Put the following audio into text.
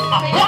a